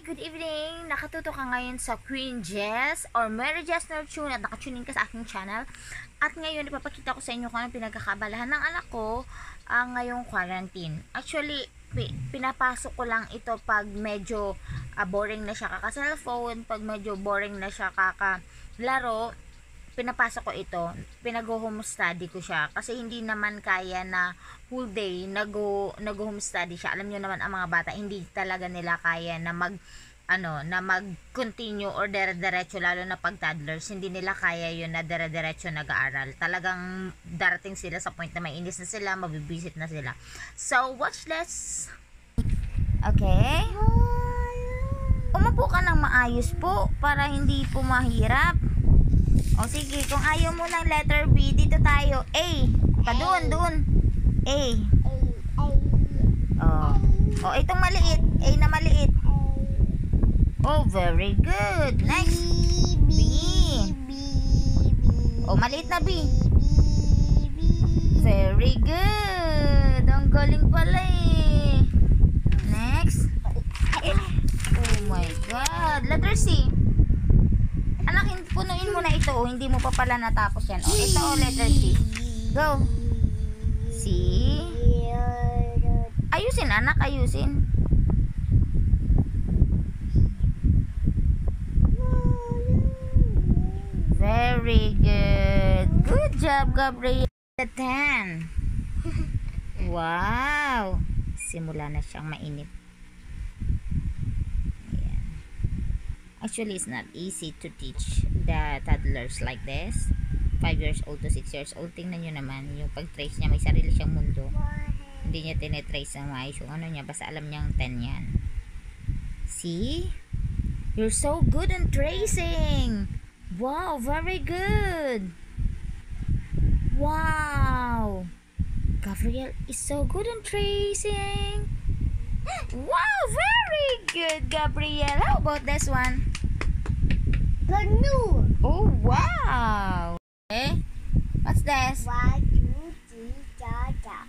good evening! Nakatuto ka ngayon sa Queen Jess or Mary Jess Nurtune at nakatuning ka sa aking channel. At ngayon, ipapakita ko sa inyo kung ano pinagkakabalahan ng anak ko uh, ngayong quarantine. Actually, pi- pinapasok ko lang ito pag medyo uh, boring na siya kaka-cellphone, pag medyo boring na siya kaka-laro, pinapasok ko ito, pinag-home study ko siya kasi hindi naman kaya na whole day nag-home nag study siya. Alam niyo naman ang mga bata, hindi talaga nila kaya na mag ano, na mag-continue or dire-diretso lalo na pag toddlers, hindi nila kaya yun na dire-diretso nag-aaral. Talagang darating sila sa point na may inis na sila, mabibisit na sila. So, watch this. Okay? Umupo ka ng maayos po para hindi po mahirap. O sige, kung ayaw mo ng letter B, dito tayo. A. Pa doon, doon. A. Oh. Oh, itong maliit. A na maliit. Oh, very good. Next. B. Oh, maliit na B. Very good. Ang galing pala eh. Next. Oh my God. Letter C. Mo na ito. Oh. Hindi mo pa pala natapos yan. Oh, ito oh, letter C. Go. C. Ayusin, anak. Ayusin. Very good. Good job, Gabriel. 10. Wow. Simula na siyang mainip. Actually, it's not easy to teach the toddlers like this. 5 years old to 6 years old. Tingnan nyo naman, yung pag-trace niya, may sarili siyang mundo. Hindi niya tinetrace ng maayos yung ano niya, basta alam niyang 10 yan. See? You're so good in tracing! Wow, very good. Wow. Gabriel is so good in tracing. Wow, very good, Gabriel. How about this one? Canoe. Oh, wow. Okay. What's this? One, two, three, da, da.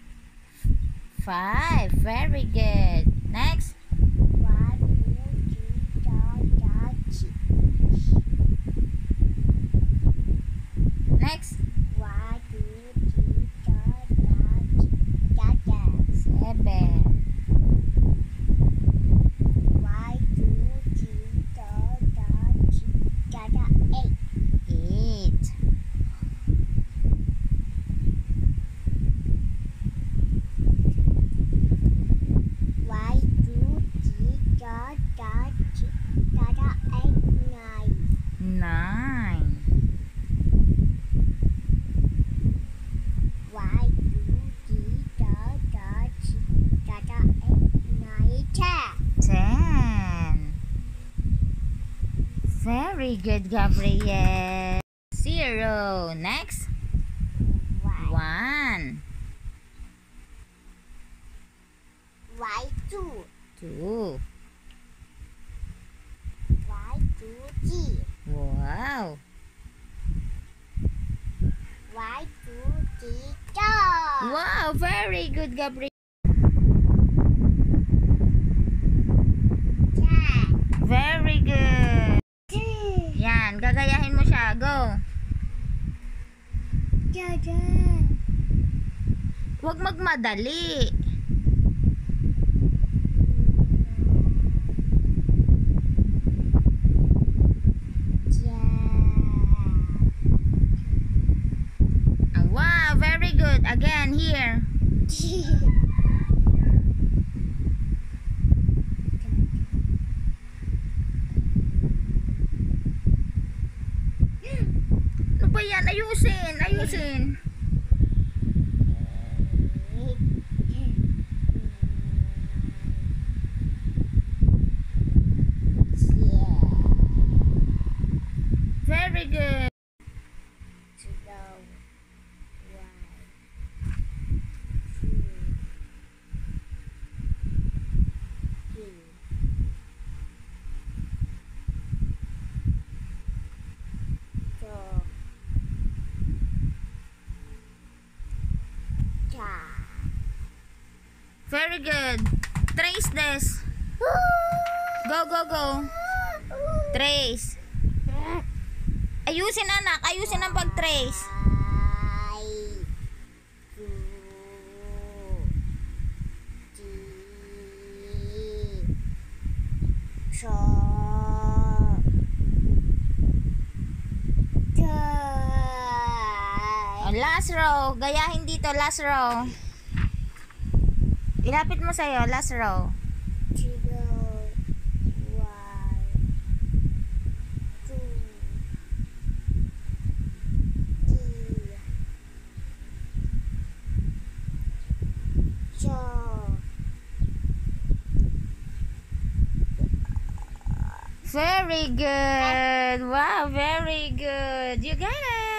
Five. Very good. Next. One, two, three, da, da, chi. Next. One, two, three, da, da, chi. Da, da. Seven. One, two, three, da, da, chi. Da, da. Eight. Eight. One, two, three, da, da, chi. Da, da. Eight, nine. Nine. One, two, three, da, da, chi. Da, da. Eight, nine, ten. Ten. Very good, Gabriel. Zero. Next. One. One. One, two. Two. Two, three. Wow. One, two, three, go! Wow, very good, Gabriel. Gagayahin mo siya. Go. Jajan. Huwag magmadali. Ah, Wow, very good. Again, here. Ano ba yan? Ayusin, ayusin. Very good. Trace this. Go, go, go. Trace. Ayusin anak, ayusin ang pag-trace. Oh, last row. Gayahin dito, last row. Ilapit mo sa'yo, last row. Very good. Wow, very good. You got it.